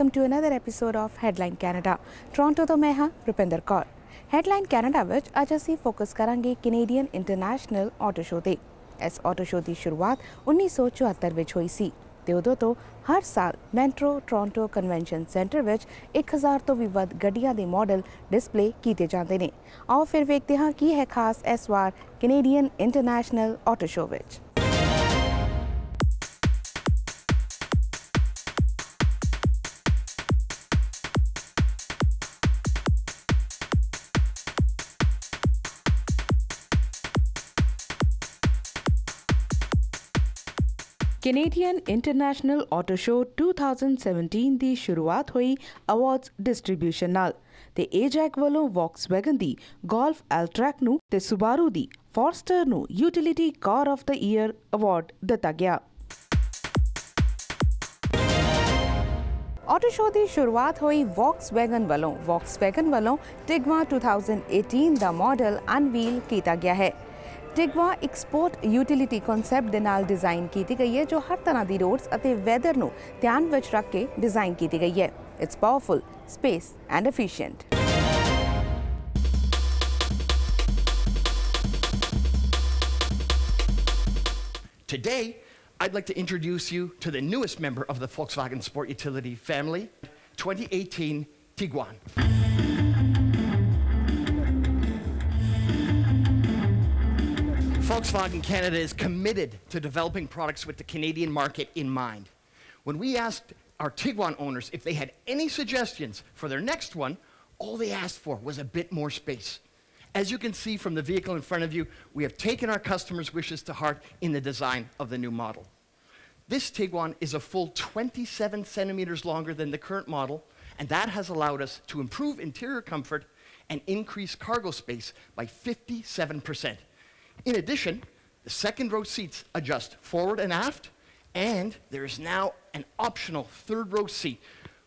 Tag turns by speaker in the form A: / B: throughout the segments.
A: welcome to another episode of Headline Canada. Toronto ਤੋਂ ਮੈਂ ਹਾਂ ਰੁਪਿੰਦਰ ਕੌਰ। Headline Canada ਵਿੱਚ ਅੱਜ ਅਸੀਂ ਫੋਕਸ ਕਰਾਂਗੇ ਕੈਨੇਡੀਅਨ ਇੰਟਰਨੈਸ਼ਨਲ ਆਟੋ ਸ਼ੋਅ ਤੇ। ਇਸ ਆਟੋ ਸ਼ੋਅ ਦੀ ਸ਼ੁਰੂਆਤ 1974 ਵਿੱਚ ਹੋਈ ਸੀ ਤੇ ਉਦੋਂ ਤੋਂ ਹਰ ਸਾਲ ਮੈਂਟਰੋ ਟੋਰਾਂਟੋ ਕਨਵੈਨਸ਼ਨ ਸੈਂਟਰ ਵਿੱਚ 1000 ਤੋਂ ਵੀ ਵੱਧ ਗੱਡੀਆਂ ਦੇ ਮਾਡਲ ਡਿਸਪਲੇ ਕੀਤੇ ਜਾਂਦੇ ਨੇ। ਆਓ ਫਿਰ ਵੇਖਦੇ ਹਾਂ ਕੀ ਹੈ ਖਾਸ ਇਸ ਵਾਰ ਕੈਨੇਡੀਅਨ ਇੰਟਰਨੈਸ਼ਨਲ ਆਟੋ ਸ਼ੋਅ ਵਿੱਚ। ਕੈਨੇਡੀਅਨ ਇੰਟਰਨੈਸ਼ਨਲ ਆਟੋ ਸ਼ੋ 2017 ਦੀ ਸ਼ੁਰੂਆਤ ਹੋਈ ਅਵਾਰਡਸ ਡਿਸਟ੍ਰੀਬਿਊਸ਼ਨ ਨਾਲ ਤੇ ਏਜੈਕ ਵੱਲੋਂ ਵੌਕਸਵੈਗਨ ਦੀ ਗੋਲਫ ਐਲਟ੍ਰੈਕ ਨੂੰ ਤੇ ਸੁਬਾਰੂ ਦੀ ਫੋਰਸਟਰ ਨੂੰ utility car of the year award ਦਿੱਤਾ ਗਿਆ। ਆਟੋ ਸ਼ੋਅ ਦੀ ਸ਼ੁਰੂਆਤ ਹੋਈ ਵੌਕਸਵੈਗਨ ਵੱਲੋਂ। ਵੌਕਸਵੈਗਨ ਵੱਲੋਂ ਟਿਗਵਾ 2018 ਦਾ ਮਾਡਲ ਅਨਵੀਲ ਕੀਤਾ ਗਿਆ ਹੈ। ਟਿਗਵਾ ਇੱਕ ਸਪੋਰਟ ਯੂਟਿਲਿਟੀ ਕਨਸੈਪਟ ਦੇ ਨਾਲ ਡਿਜ਼ਾਈਨ ਕੀਤੀ ਗਈ ਹੈ ਜੋ ਹਰ ਤਰ੍ਹਾਂ ਦੀ ਰੋਡਸ ਅਤੇ ਵੈਦਰ ਨੂੰ ਧਿਆਨ ਵਿੱਚ ਰੱਖ ਕੇ ਡਿਜ਼ਾਈਨ ਕੀਤੀ ਗਈ ਹੈ it's powerful space and efficient
B: Today, I'd like to introduce you to the newest member of the Volkswagen Sport Utility family, 2018 Tiguan. Volkswagen Canada is committed to developing products with the Canadian market in mind. When we asked our Tiguan owners if they had any suggestions for their next one, all they asked for was a bit more space. As you can see from the vehicle in front of you, we have taken our customers' wishes to heart in the design of the new model. This Tiguan is a full 27 centimeters longer than the current model, and that has allowed us to improve interior comfort and increase cargo space by 57%. In addition, the second row seats adjust forward and aft, and there is now an optional third row seat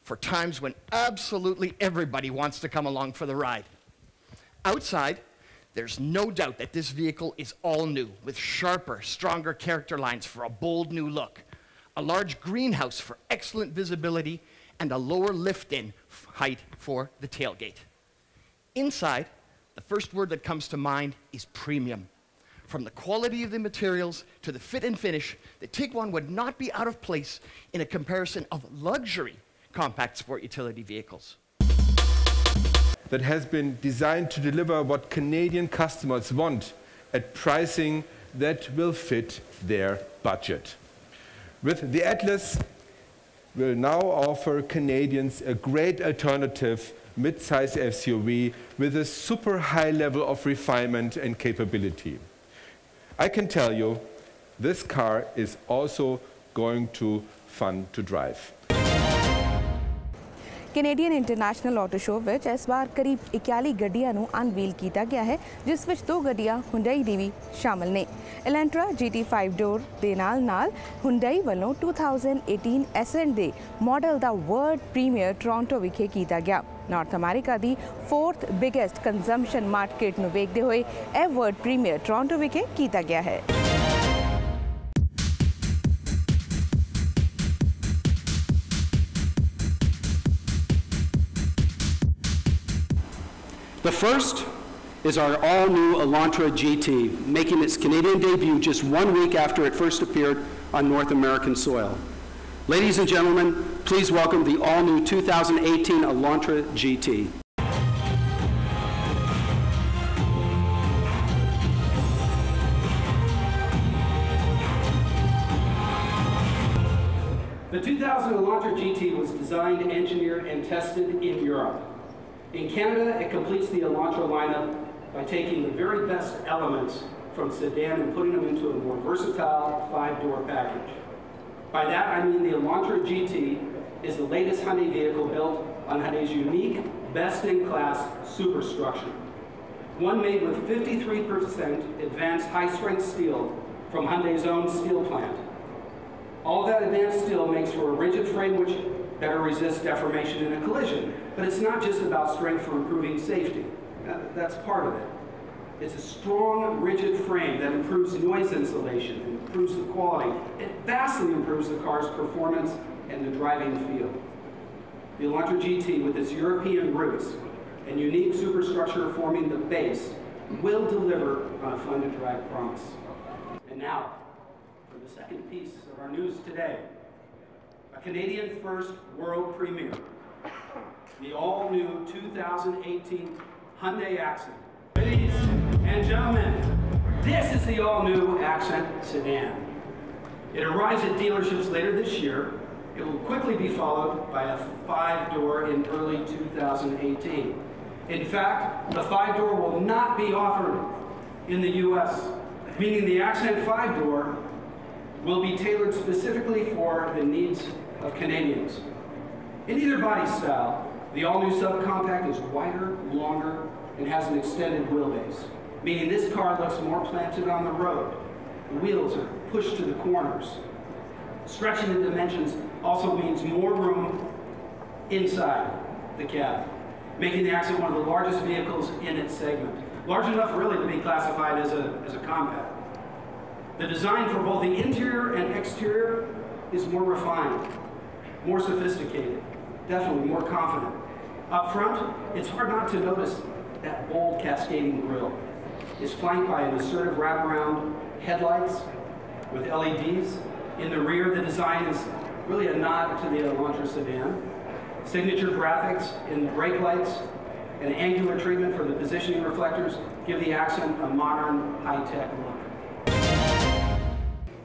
B: for times when absolutely everybody wants to come along for the ride. Outside, there's no doubt that this vehicle is all new, with sharper, stronger character lines for a bold new look, a large greenhouse for excellent visibility, and a lower lift-in height for the tailgate. Inside, the first word that comes to mind is premium. From the quality of the materials to the fit and finish, the Tiguan would not be out of place in a comparison of luxury compact sport utility vehicles.
C: that has been designed to deliver what Canadian customers want at pricing that will fit their budget. With the Atlas, we'll now offer Canadians a great alternative mid-size SUV with a super high level of refinement and capability. I can tell you, this car is also going to fun to drive.
A: Canadian International Auto Show ਵਿੱਚ ਇਸ ਵਾਰ ਕਰੀਬ 41 ਗੱਡੀਆਂ ਨੂੰ unveil ਕੀਤਾ ਗਿਆ ਹੈ ਜਿਸ ਵਿੱਚ ਦੋ ਗੱਡੀਆਂ ਹੁੰਡਈ ਦੀ ਵੀ ਸ਼ਾਮਲ ਨੇ ਐਲੈਂਟਰਾ GT5 ਡੋਰ ਦੇ ਨਾਲ ਨਾਲ ਹੁੰਡਈ ਵੱਲੋਂ 2018 ਐਸੈਂਟ ਦੇ ਮਾਡਲ ਦਾ ਵਰਲਡ ਪ੍ਰੀਮੀਅਰ ਟੋਰਾਂਟੋ ਵਿਖੇ ਕੀਤਾ ਗਿਆ નોર્થ અમેરિકાથી ફોર્થ બિગેસ્ટ કન્ઝમ્પશન માર્કેટનું વેગદે હોઈ એવર્ડ પ્રીમિયર ટોરોન્ટો વિખે કીતા ગયા હૈ
D: The first is our all-new Elantra GT, making its Canadian debut just one week after it first appeared on North American soil. Ladies and gentlemen, please welcome the all-new 2018 Elantra GT. The 2000 Elantra GT was designed, engineered, and tested in Europe. In Canada, it completes the Elantra lineup by taking the very best elements from sedan and putting them into a more versatile five-door package. By that, I mean the Elantra GT is the latest Hyundai vehicle built on Hyundai's unique, best-in-class superstructure. One made with 53% advanced high-strength steel from Hyundai's own steel plant. All that advanced steel makes for a rigid frame which better resists deformation in a collision. But it's not just about strength for improving safety. That's part of it. It's a strong, rigid frame that improves noise insulation, improves the quality. It vastly improves the car's performance and the driving feel. The Elantra GT, with its European roots and unique superstructure forming the base, will deliver on a fun-to-drive promise. And now, for the second piece of our news today, a Canadian first world premiere, the all-new 2018 Hyundai Accent. Ladies and gentlemen, this is the all-new Accent sedan. It arrives at dealerships later this year. It will quickly be followed by a five-door in early 2018. In fact, the five-door will not be offered in the U.S., meaning the Accent five-door will be tailored specifically for the needs of Canadians. In either body style, the all-new subcompact is wider, longer, and has an extended wheelbase, meaning this car looks more planted on the road. The wheels are pushed to the corners. Stretching the dimensions also means more room inside the cab, making the Accent one of the largest vehicles in its segment. Large enough really to be classified as a, as a compact. The design for both the interior and exterior is more refined, more sophisticated, definitely more confident. Up front, it's hard not to notice that bold cascading grille. It's flanked by an assertive wraparound headlights with LEDs. In the rear, the design is really a nod to the Elantra sedan. Signature graphics in brake lights and angular treatment for the positioning reflectors give the Accent a modern, high-tech look.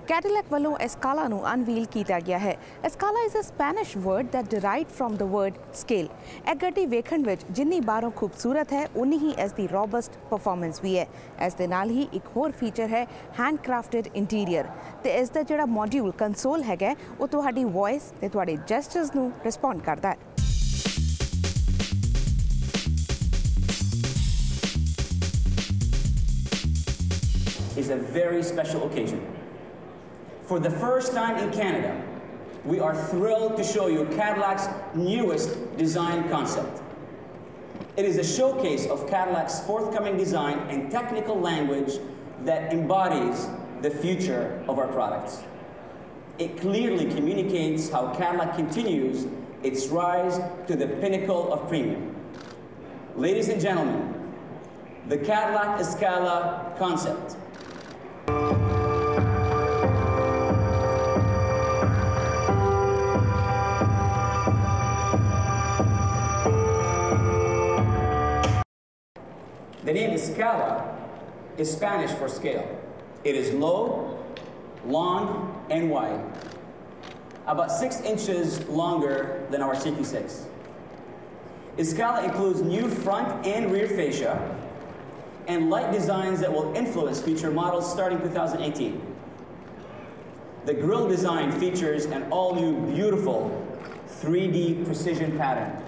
A: Cadillac ਵੱਲੋਂ Escala ਨੂੰ unveil ਕੀਤਾ ਗਿਆ ਹੈ। Escala is a Spanish word that derived from the word scale ਇਹ ਗੱਡੀ ਵੇਖਣ ਵਿੱਚ ਜਿੰਨੀ ਬਾਹਰੋਂ ਖੂਬਸੂਰਤ ਹੈ ਉਨੀ ਹੀ ਇਸ ਦੀ ਰੋਬਸਟ ਪਰਫਾਰਮੈਂਸ ਵੀ ਹੈ। ਇਸ ਦੇ ਨਾਲ ਹੀ ਇੱਕ ਹੋਰ ਫੀਚਰ ਹੈ ਹੈਂਡ ਕ੍ਰਾਫਟਡ ਇੰਟੀਰੀਅਰ ਤੇ ਇਸ ਦਾ ਜਿਹੜਾ ਮੋਡਿਊਲ ਕੰਸੋਲ ਹੈਗਾ, ਉਹ ਤੁਹਾਡੀ ਵੌਇਸ ਤੇ ਤੁਹਾਡੇ ਜੈਸਚਰਸ ਨੂੰ ਰਿਸਪੌਂਡ ਕਰਦਾ ਹੈ।
E: Is a very special occasion. For the first time in Canada, we are thrilled to show you Cadillac's newest design concept. It is a showcase of Cadillac's forthcoming design and technical language that embodies the future of our products. It clearly communicates how Cadillac continues its rise to the pinnacle of premium. Ladies and gentlemen, the Cadillac Escala concept. Escala is Spanish for scale. It is low, long, and wide, about six inches longer than our CT6. Escala includes new front and rear fascia and light designs that will influence future models starting 2018. The grille design features an all-new beautiful 3D precision pattern.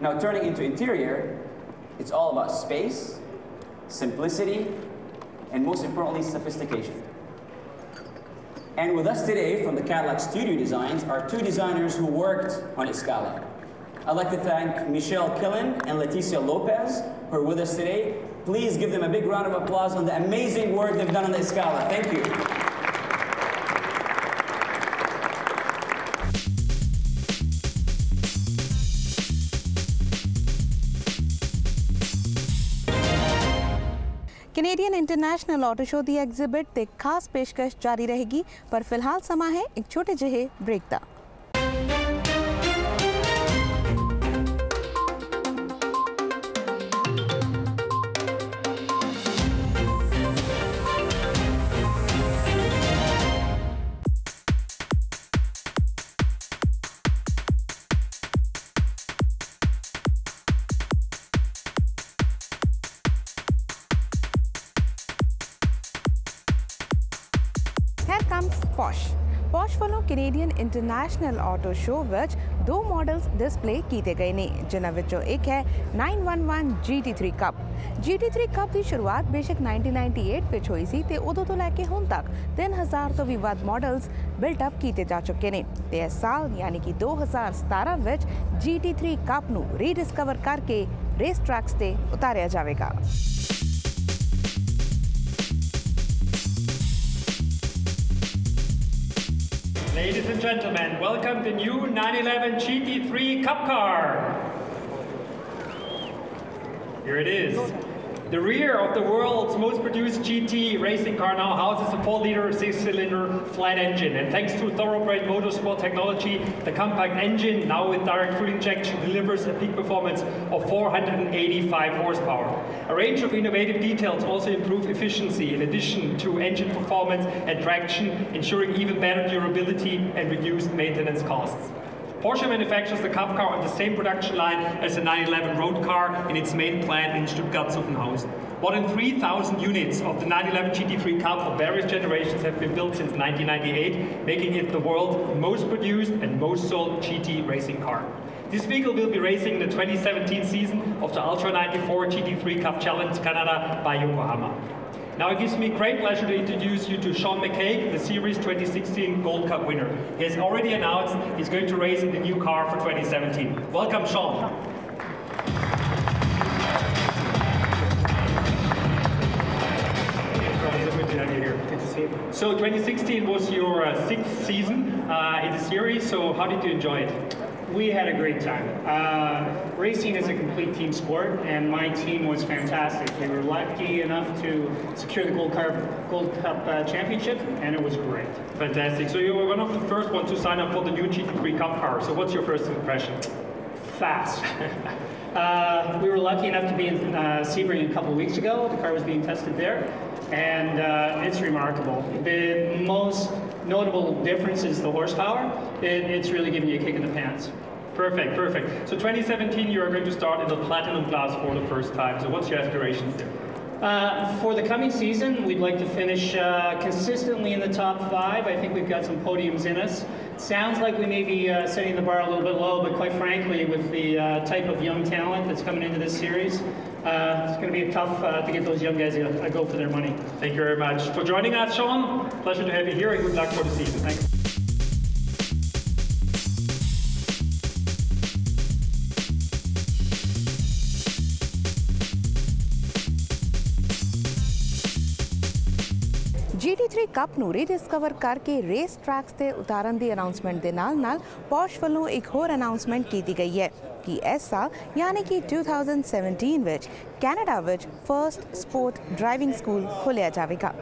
E: Now turning into interior, it's all about space, simplicity, and most importantly, sophistication. And with us today from the Cadillac Studio Designs are two designers who worked on Escala. I'd like to thank Michelle Killen and Leticia Lopez, who are with us today. Please give them a big round of applause on the amazing work they've done on the Escala. Thank you.
A: International auto show the exhibit ते खास पेशकश जारी रहेगी, पर फ़िलहाल समा है एक छोटे जिहे ब्रेक का comes Porsche. ਵੱਲੋਂ ਕੈਨੇਡੀਅਨ ਇੰਟਰਨੈਸ਼ਨਲ ਆਟੋ ਸ਼ੋ ਵਿੱਚ ਦੋ ਮਾਡਲਸ ਡਿਸਪਲੇ ਕੀਤੇ ਗਏ ਨੇ, ਜਿਨ੍ਹਾਂ ਵਿੱਚੋਂ ਇੱਕ ਹੈ 911 GT3 ਕੱਪ GT3 ਕੱਪ ਦੀ ਸ਼ੁਰੂਆਤ ਬੇਸ਼ੱਕ 1998 ਵਿੱਚ ਹੋਈ ਸੀ ਤੇ ਉਦੋਂ ਤੋਂ ਲੈ ਕੇ ਹੁਣ ਤੱਕ 3000 ਤੋਂ ਵੀ ਵੱਧ ਮਾਡਲਸ ਬਿਲਟ ਅਪ ਕੀਤੇ ਜਾ ਚੁੱਕੇ ਨੇ ਤੇ ਇਸ ਸਾਲ, ਯਾਨੀ ਕਿ 2017 ਵਿੱਚ GT3 ਕੱਪ ਨੂੰ ਰੀਡਿਸਕਵਰ ਕਰਕੇ ਰੇਸ ਟਰੈਕਸ ਤੇ ਉਤਾਰਿਆ ਜਾਵੇਗਾ
F: Ladies and gentlemen, welcome the new 911 GT3 Cup car. Here it is. The rear of the world's most produced GT racing car now houses a 4-liter 6-cylinder flat engine. And thanks to thoroughbred motorsport technology, the compact engine, now with direct fuel injection, delivers a peak performance of 485 horsepower. A range of innovative details also improve efficiency in addition to engine performance and traction, ensuring even better durability and reduced maintenance costs. Porsche manufactures the Cup car on the same production line as the 911 road car in its main plant in Stuttgart-Zuffenhausen. More than 3,000 units of the 911 GT3 Cup of various generations have been built since 1998, making it the world's most produced and most sold GT racing car. This vehicle will be racing in the 2017 season of the Ultra 94 GT3 Cup Challenge Canada by Yokohama. Now it gives me great pleasure to introduce you to Sean McCaig, the Series 2016 Gold Cup winner. He has already announced he's going to race in the new car for 2017. Welcome, Sean. So 2016 was your uh, sixth season uh, in the series, so how did you enjoy it?
G: We had a great time. Uh, racing is a complete team sport, and my team was fantastic. We were lucky enough to secure the Gold Cup, Gold Cup uh, Championship, and it was great.
F: Fantastic. So you were one of the first ones to sign up for the new GT3 Cup car. So what's your first impression?
G: Fast. uh, we were lucky enough to be in uh, Sebring a couple of weeks ago. The car was being tested there, and uh, it's remarkable. The most notable difference is the horsepower. It, it's really giving you a kick in the pants.
F: Perfect, perfect. So 2017, you are going to start in the Platinum class for the first time. So what's your aspirations there?
G: Uh, for the coming season, we'd like to finish uh, consistently in the top five. I think we've got some podiums in us. Sounds like we may be uh, setting the bar a little bit low, but quite frankly, with the uh, type of young talent that's coming into this series, uh, it's going to be tough uh, to get those young guys a, a go for their money.
F: Thank you very much for joining us, Sean. Pleasure to have you here, and good luck for the season. Thanks.
A: GT3 cup ਨੂੰ rediscover ਕਰਕੇ race tracks ਤੇ ਉਤਾਰਨ ਦੀ announcement ਦੇ ਨਾਲ-ਨਾਲ porch ਵੱਲੋਂ ਇੱਕ ਹੋਰ announcement ਕੀਤੀ ਗਈ ਹੈ ਕਿ ਇਸ ਸਾਲ ਯਾਨੀ ਕਿ 2017 ਵਿੱਚ ਕੈਨੇਡਾ ਵਿੱਚ ਫਰਸਟ ਸਪੋਰਟ ਡਰਾਈਵਿੰਗ ਸਕੂਲ ਖੋਲ੍ਹਿਆ ਜਾਵੇਗਾ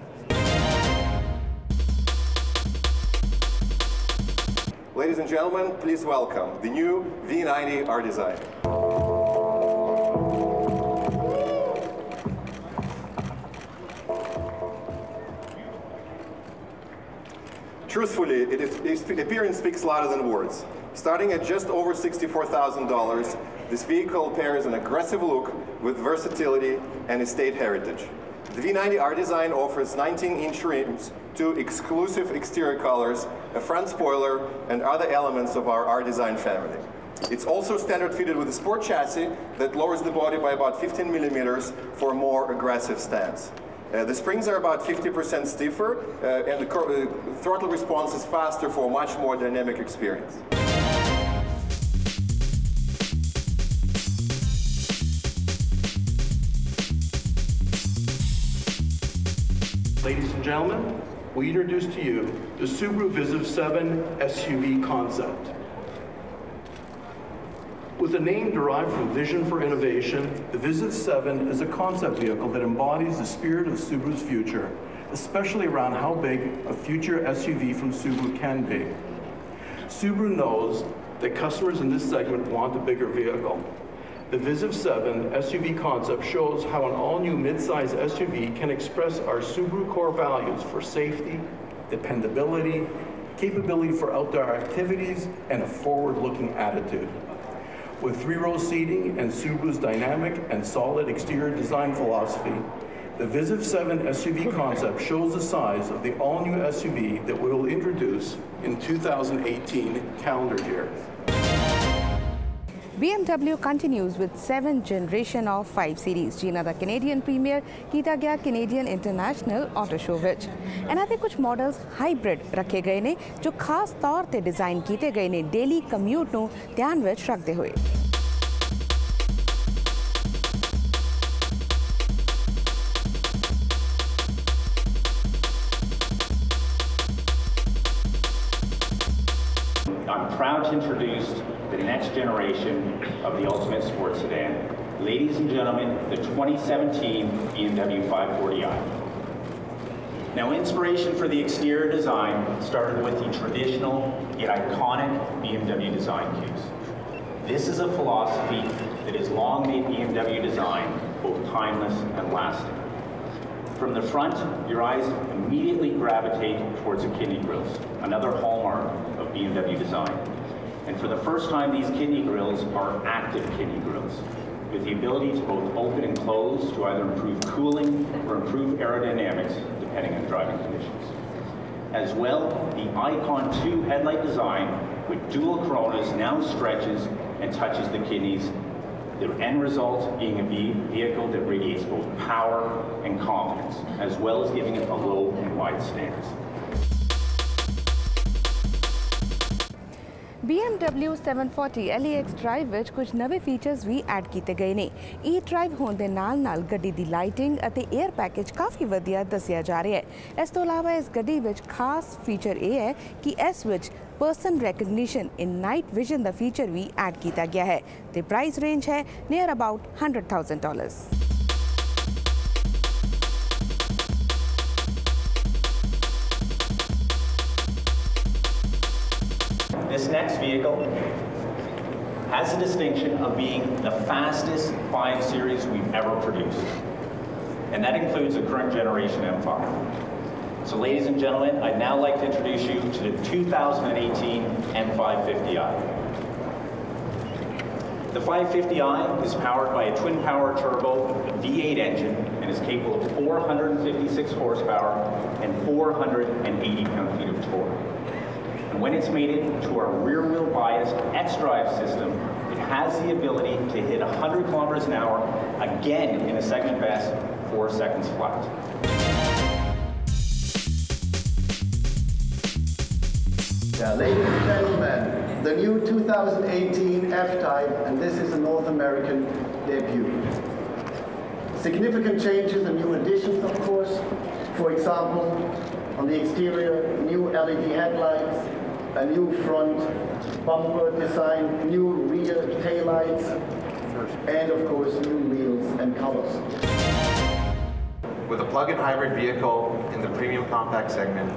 H: Ladies and gentlemen, please welcome the new V90 R Design. Truthfully, appearance speaks louder than words. Starting at just over $64,000, this vehicle pairs an aggressive look with versatility and estate heritage. The V90 R Design offers 19-inch rims, two exclusive exterior colors, a front spoiler, and other elements of our R Design family. It's also standard fitted with a sport chassis that lowers the body by about 15 millimeters for a more aggressive stance. Uh, the springs are about 50% stiffer, uh, and the uh, throttle response is faster for a much more dynamic experience.
I: Ladies and gentlemen, we introduce to you the Subaru Viziv 7 SUV concept. With a name derived from Vision for Innovation, the Viziv 7 is a concept vehicle that embodies the spirit of Subaru's future, especially around how big a future SUV from Subaru can be. Subaru knows that customers in this segment want a bigger vehicle. The Viziv 7 SUV concept shows how an all-new midsize SUV can express our Subaru core values for safety, dependability, capability for outdoor activities, and a forward-looking attitude. With three-row seating and Subaru's dynamic and solid exterior design philosophy, the Viziv 7 SUV concept shows the size of the all-new SUV that we will introduce in 2018 calendar year.
A: BMW continues with 7th generation of 5 series. ਜਿਨ੍ਹਾਂ ਦਾ Canadian premier ਕੀਤਾ ਗਿਆ Canadian international auto show ਵਿੱਚ ਇਹਨਾਂ ਦੇ ਕੁਝ models hybrid ਰੱਖੇ ਗਏ ਨੇ ਜੋ ਖਾਸ ਤੌਰ ਤੇ ਡਿਜ਼ਾਈਨ ਕੀਤੇ ਗਏ ਨੇ ਡੇਲੀ ਕਮਿਊਟ ਨੂੰ ਧਿਆਨ ਵਿੱਚ ਰੱਖਦੇ ਹੋਏ
J: generation of the ultimate sports sedan. Ladies and gentlemen, the 2017 BMW 540i. Now, inspiration for the exterior design started with the traditional yet iconic BMW design cues. This is a philosophy that has long made BMW design both timeless and lasting. From the front, your eyes immediately gravitate towards the kidney grills, another hallmark of BMW design. And for the first time, these kidney grills are active kidney grills, with the ability to both open and close to either improve cooling or improve aerodynamics, depending on driving conditions. As well, the Icon 2 headlight design with dual coronas now stretches and touches the kidneys, the end result being a vehicle that radiates both power and confidence, as well as giving it a low and wide stance.
A: BMW 740 LEX drive ਵਿੱਚ ਕੁਝ ਨਵੇਂ features ਵੀ add ਕੀਤੇ ਗਏ ਨੇ। e ਈ drive ਹੋਣ ਦੇ ਨਾਲ-ਨਾਲ ਗੱਡੀ ਦੀ ਲਾਈਟਿੰਗ ਅਤੇ 에ਅਰ ਪੈਕੇਜ ਕਾਫੀ ਵਧੀਆ ਦੱਸਿਆ ਜਾ ਰਿਹਾ ਹੈ। ਇਸ ਤੋਂ ਇਲਾਵਾ ਇਸ ਗੱਡੀ ਵਿੱਚ ਖਾਸ ਫੀਚਰ ਇਹ ਹੈ ਕਿ ਇਸ ਵਿੱਚ person recognition in night vision the feature ਵੀ ਐਡ ਕੀਤਾ ਗਿਆ ਹੈ ਤੇ ਪ੍ਰਾਈਸ ਰੇਂਜ ਹੈ near about 100000 dollars
J: This next vehicle has the distinction of being the fastest 5 Series we've ever produced. And that includes the current generation M5. So ladies and gentlemen, I'd now like to introduce you to the 2018 M550i. The 550i is powered by a twin power turbo V8 engine and is capable of 456 horsepower and 480 pound-feet of torque. When it's mated to our rear-wheel biased X-Drive system, it has the ability to hit 100 kilometers an hour, again in a segment best, four seconds flat.
K: Ladies and gentlemen, the new 2018 F-Type, and this is a North American debut. Significant changes and new additions, of course. For example, on the exterior, new LED headlights, a new front bumper design, new rear taillights, and of course new wheels and colors.
L: With a plug-in hybrid vehicle in the premium compact segment,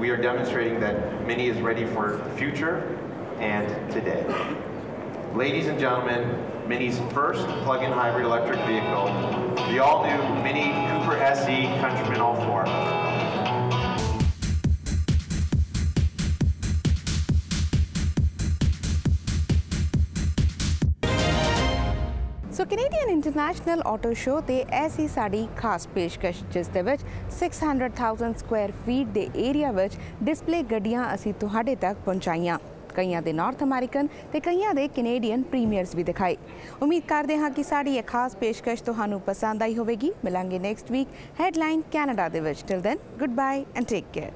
L: we are demonstrating that Mini is ready for the future and today. Ladies and gentlemen, Mini's first plug-in hybrid electric vehicle, the all-new Mini Cooper SE Countryman
A: All 4. International auto show ਤੇ ਐਸੀ ਸਾਡੀ ਖਾਸ ਪੇਸ਼ਕਸ਼, ਜਿਸ ਦੇ ਵਿੱਚ 600000 square feet ਦੇ area ਵਿੱਚ ਡਿਸਪਲੇ ਗੱਡੀਆਂ ਅਸੀਂ ਤੁਹਾਡੇ ਤੱਕ ਪਹੁੰਚਾਈਆਂ। ਕਈਆਂ ਦੇ ਨਾਰਥ ਅਮਰੀਕਨ ਤੇ ਕਈਆਂ ਦੇ ਕੈਨੇਡੀਅਨ ਪ੍ਰੀਮੀਅਰਸ ਵੀ ਦਿਖਾਏ। ਉਮੀਦ ਕਰਦੇ ਹਾਂ ਕਿ ਸਾਡੀ ਇਹ ਖਾਸ ਪੇਸ਼ਕਸ਼ ਤੁਹਾਨੂੰ ਪਸੰਦ ਆਈ ਹੋਵੇਗੀ। ਮਿਲਾਂਗੇ ਨੈਕਸਟ ਵੀਕ ਹੈਡਲਾਈਨ ਕੈਨੇਡਾ ਦੇ ਵਿੱਚ। Till then goodbye and take care